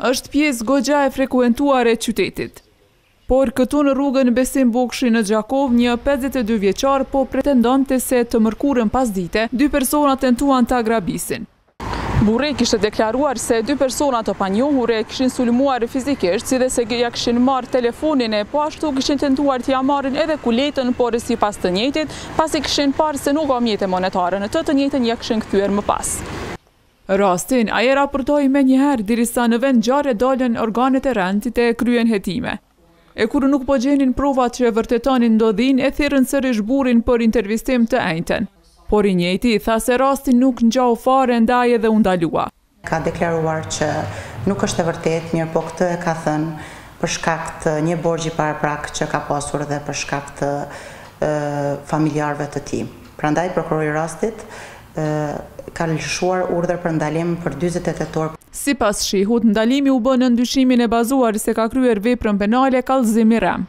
Është pjesë goxha e frekuentuar e qytetit. Por këtu në rrugën Besim Bokshi në Gjakovë një pesëdhjetë e dy vjeçar po pretendonte se të mërkurën pasdite dy persona tentuan ta grabisin. Burri kishte deklaruar se dy persona të panjohur e kishin sulmuar fizikisht si dhe se ia kishin marrë telefonin e po ashtu kishin tentuar t'ia marrin edhe kuletën por sipas të njëjtit Pasi kishin parë se nuk ka mjete monetare në të, të njëjtën ia kishin kthyer më pas. Rastin, ai e raportoi menjëherë, derisa në vend ngjarje dalën organet e rendit e kryen hetime. E kur nuk po gjenin provat që e vërtetonin ndodhinë, e thirrën sërish burrin për intervistim të enjten. Por i njëjti tha se rasti nuk ngjau fare ndaj edhe u ndalua. ka deklaruar që nuk është e vërtetë, mirëpo këtë e ka thënë për shkak të një borxhi paraprak që ka pasur dhe për shkak të familjarëve të tij. Prandaj prokurori i rastit ka lëshuar urdhër për ndalim për dyzet e tetë orë. Sipas Shehut, ndalimi u bë nën dyshimin e bazuar se ka kryer veprën penale kallëzim i rremë.